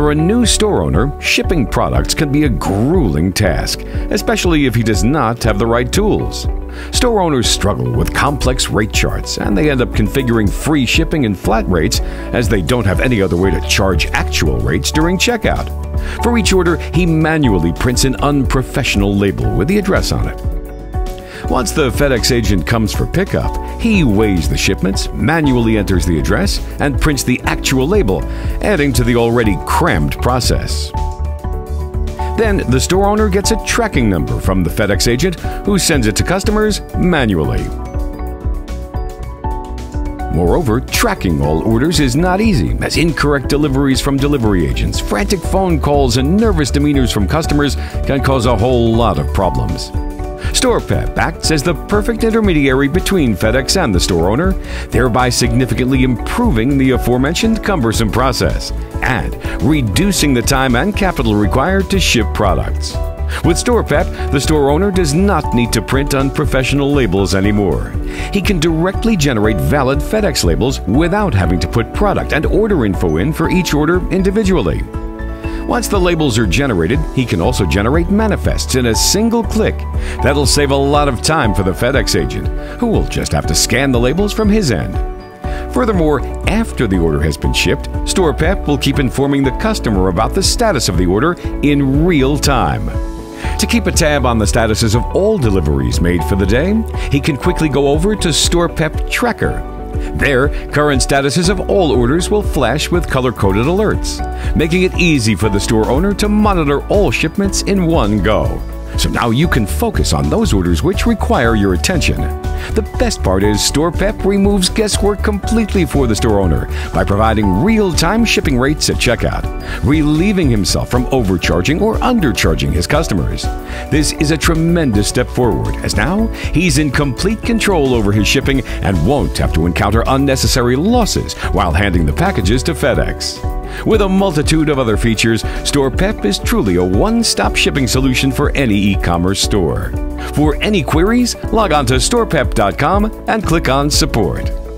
For a new store owner, shipping products can be a grueling task, especially if he does not have the right tools. Store owners struggle with complex rate charts and they end up configuring free shipping and flat rates as they don't have any other way to charge actual rates during checkout. For each order, he manually prints an unprofessional label with the address on it. Once the FedEx agent comes for pickup, he weighs the shipments, manually enters the address, and prints the actual label, adding to the already crammed process. Then the store owner gets a tracking number from the FedEx agent who sends it to customers manually. Moreover, tracking all orders is not easy, as incorrect deliveries from delivery agents, frantic phone calls, and nervous demeanors from customers can cause a whole lot of problems. StorePep acts as the perfect intermediary between FedEx and the store owner, thereby significantly improving the aforementioned cumbersome process and reducing the time and capital required to ship products. With StorePep, the store owner does not need to print unprofessional labels anymore. He can directly generate valid FedEx labels without having to put product and order info in for each order individually. Once the labels are generated, he can also generate manifests in a single click. That'll save a lot of time for the FedEx agent, who will just have to scan the labels from his end. Furthermore, after the order has been shipped, StorePep will keep informing the customer about the status of the order in real time. To keep a tab on the statuses of all deliveries made for the day, he can quickly go over to StorePep Tracker there, current statuses of all orders will flash with color coded alerts, making it easy for the store owner to monitor all shipments in one go. So now you can focus on those orders which require your attention. The best part is StorePep removes guesswork completely for the store owner by providing real-time shipping rates at checkout, relieving himself from overcharging or undercharging his customers. This is a tremendous step forward as now he's in complete control over his shipping and won't have to encounter unnecessary losses while handing the packages to FedEx. With a multitude of other features, StorePep is truly a one stop shipping solution for any e commerce store. For any queries, log on to storepep.com and click on Support.